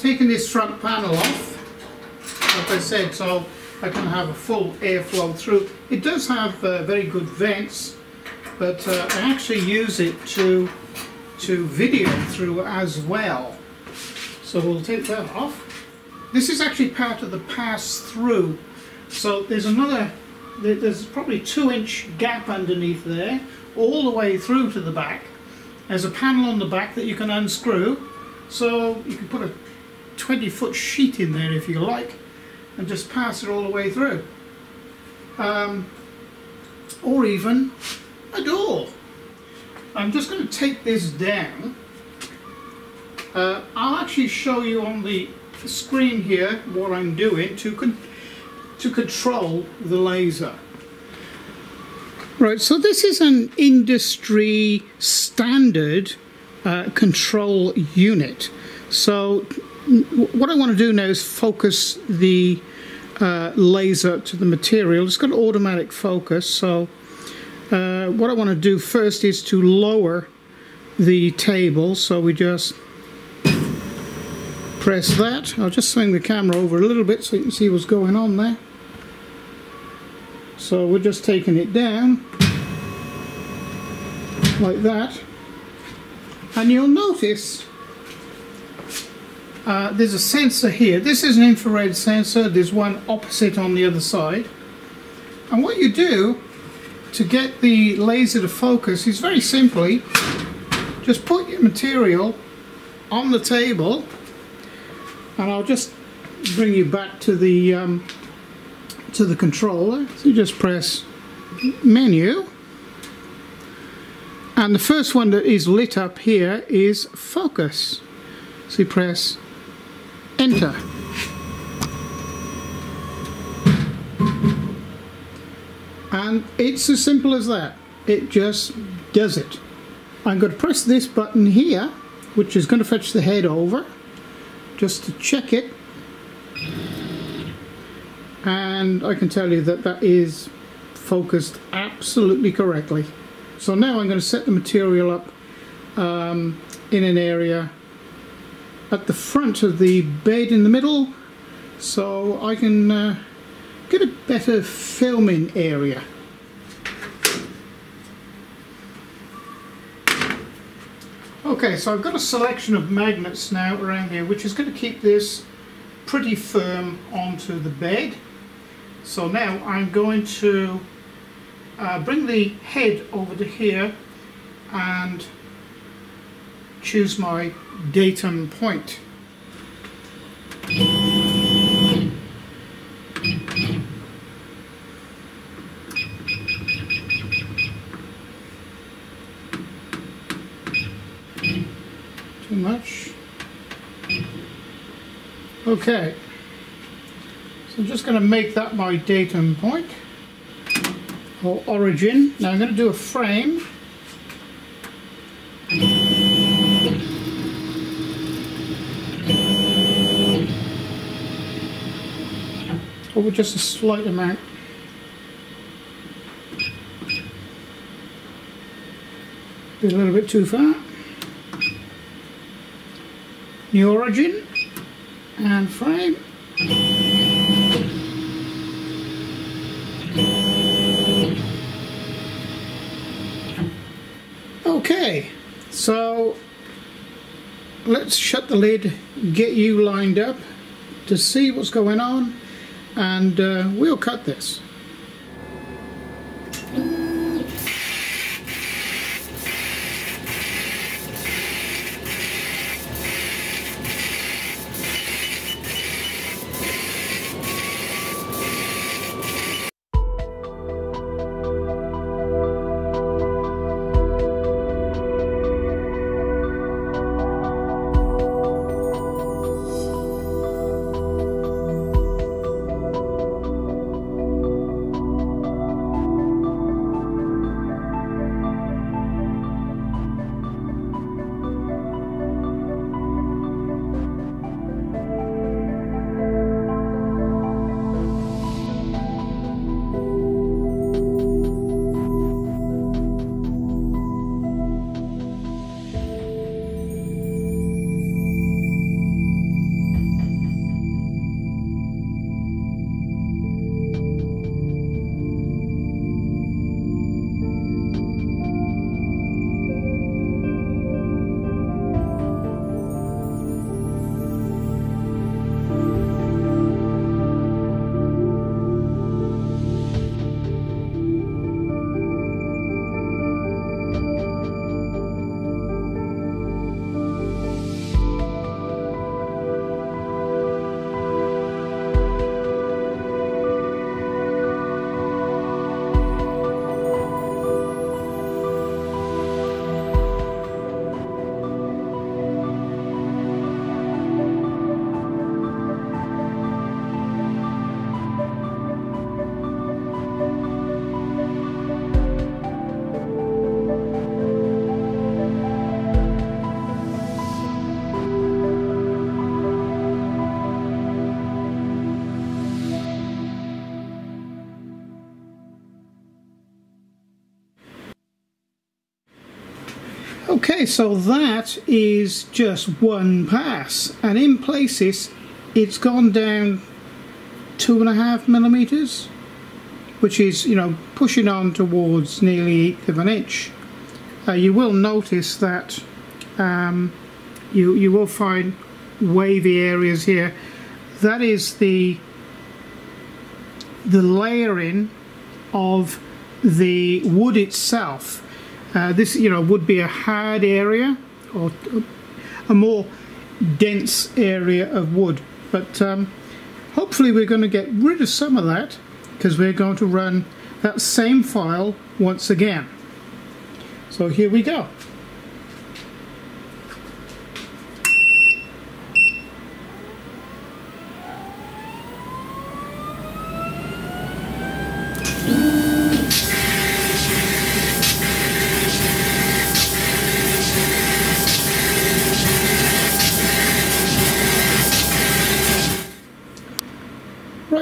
taken this front panel off, like I said, so I can have a full airflow through. It does have uh, very good vents, but uh, I actually use it to to video through as well. So we'll take that off. This is actually part of the pass-through. So there's another, there's probably two inch gap underneath there, all the way through to the back. There's a panel on the back that you can unscrew. So you can put a 20 foot sheet in there if you like and just pass it all the way through. Um, or even a door. I'm just going to take this down. Uh, I'll actually show you on the screen here what I'm doing to, con to control the laser. Right, so this is an industry standard uh, control unit. So what I want to do now is focus the uh, laser to the material. It's got automatic focus, so uh, what I want to do first is to lower the table. So we just press that. I'll just swing the camera over a little bit so you can see what's going on there. So we're just taking it down like that. And you'll notice uh, there's a sensor here. This is an infrared sensor. There's one opposite on the other side. And what you do to get the laser to focus is very simply just put your material on the table and I'll just bring you back to the um, to the controller. So you just press menu. And the first one that is lit up here is focus. So you press enter. And it's as simple as that. It just does it. I'm going to press this button here which is going to fetch the head over just to check it. And I can tell you that that is focused absolutely correctly. So now I'm going to set the material up um, in an area at the front of the bed in the middle so I can uh, get a better filming area. Okay, so I've got a selection of magnets now around here which is going to keep this pretty firm onto the bed. So now I'm going to uh, bring the head over to here and choose my datum point. Too much. Okay. So I'm just going to make that my datum point or origin. Now I'm going to do a frame. Over just a slight amount. Be a little bit too far. New origin and frame. Okay, so let's shut the lid, get you lined up to see what's going on, and uh, we'll cut this. Okay, so that is just one pass, and in places it's gone down two and a half millimeters, which is, you know, pushing on towards nearly eighth of an inch. Uh, you will notice that um, you you will find wavy areas here. That is the the layering of the wood itself. Uh, this, you know, would be a hard area or a more dense area of wood. But um, hopefully we're going to get rid of some of that because we're going to run that same file once again. So here we go.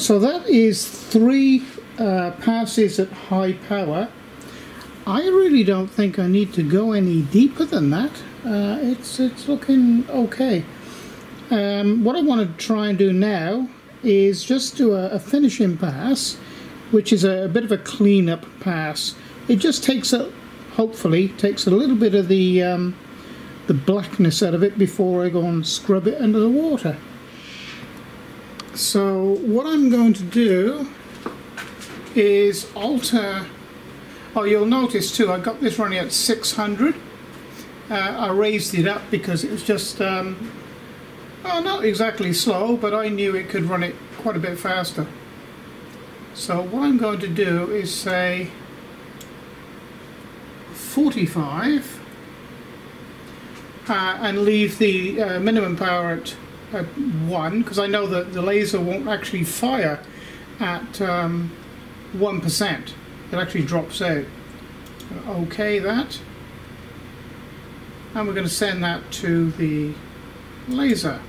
So that is three uh, passes at high power. I really don't think I need to go any deeper than that. Uh, it's it's looking okay. Um, what I want to try and do now is just do a, a finishing pass, which is a, a, bit of a cleanup pass. It just takes a, hopefully, takes a little bit of the um, the blackness out of it before I go and scrub it under the water. So what I'm going to do is alter, oh you'll notice too I got this running at 600 uh, I raised it up because it was just um, oh, not exactly slow but I knew it could run it quite a bit faster. So what I'm going to do is say 45 uh, and leave the uh, minimum power at at 1 because I know that the laser won't actually fire at um, 1%. It actually drops out. Okay that. And we're going to send that to the laser.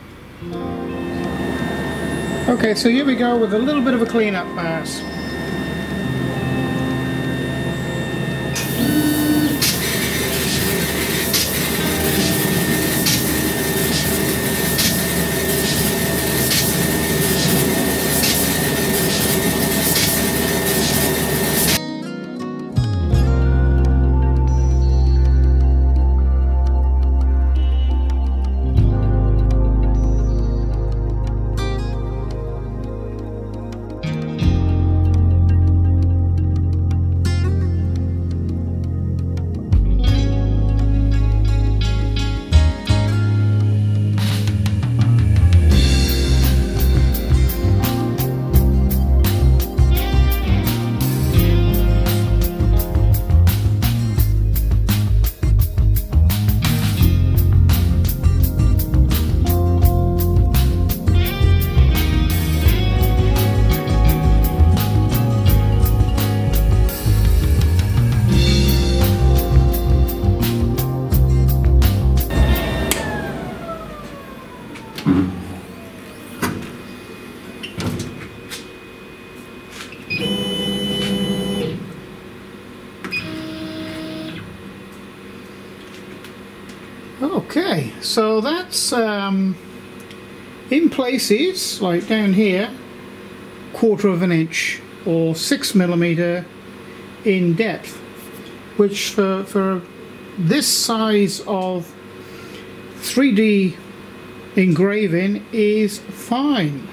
Okay, so here we go with a little bit of a cleanup pass. Okay, so that's um, in places, like down here, quarter of an inch or six millimeter in depth, which for, for this size of 3D engraving is fine.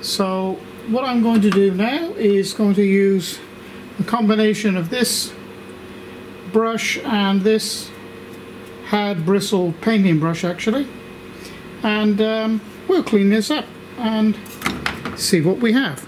So what I'm going to do now is going to use a combination of this brush and this hard bristle painting brush actually and um, we'll clean this up and see what we have.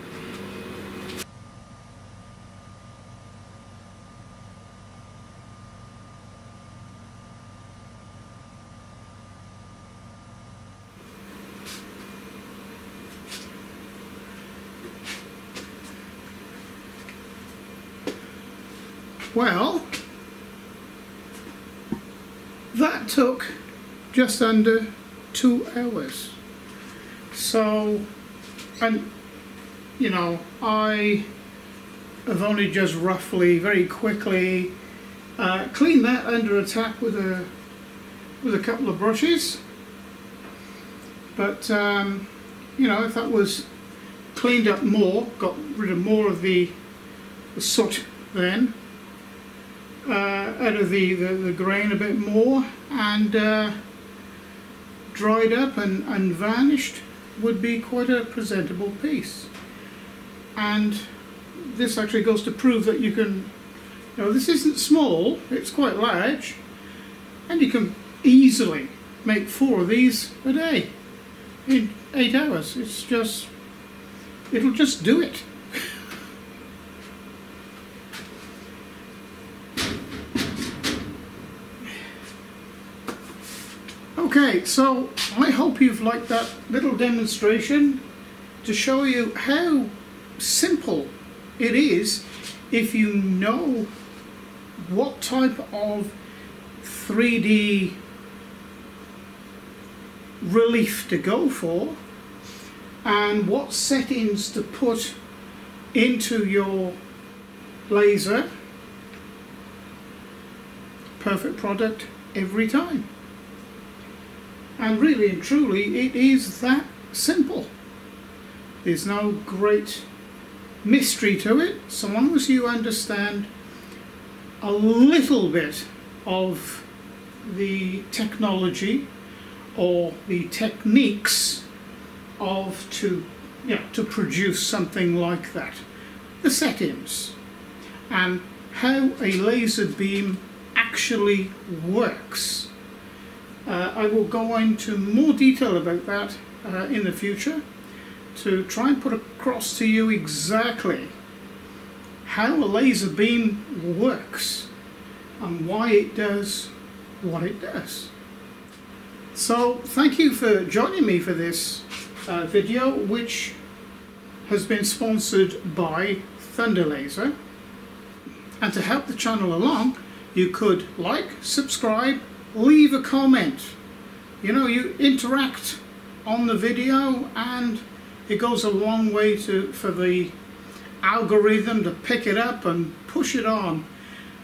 Well, that took just under two hours. So, and you know, I have only just roughly, very quickly Uh, clean that under attack with a with a couple of brushes. But um, you know, if that was cleaned up more, got rid of more of the, the soot then, out of the, the, the, grain a bit more, and uh, dried up and, and vanished, would be quite a presentable piece. And this actually goes to prove that you can, you know, this isn't small, it's quite large, and you can easily make four of these a day in eight hours. It's just, it'll just do it. Okay, so I hope you've liked that little demonstration to show you how simple it is if you know what type of 3D relief to go for and what settings to put into your laser. Perfect product every time and really and truly it is that simple there's no great mystery to it so long as you understand a little bit of the technology or the techniques of to yeah, to produce something like that. The settings and how a laser beam actually works. Uh, I will go into more detail about that uh, in the future to try and put across to you exactly how a laser beam works and why it does what it does. So thank you for joining me for this uh, video which has been sponsored by Thunder Laser and to help the channel along you could like, subscribe, leave a comment. You know you interact on the video and it goes a long way to for the algorithm to pick it up and push it on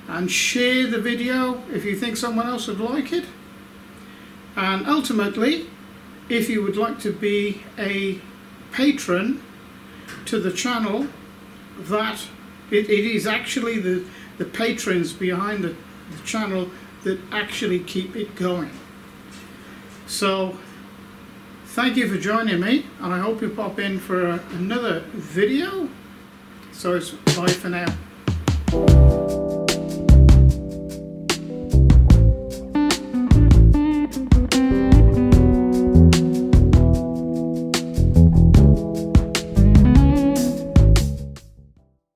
and share the video if you think someone else would like it. And ultimately if you would like to be a patron to the channel that it, it is actually the the patrons behind the, the channel that actually keep it going. So thank you for joining me and I hope you pop in for another video. So it's bye for now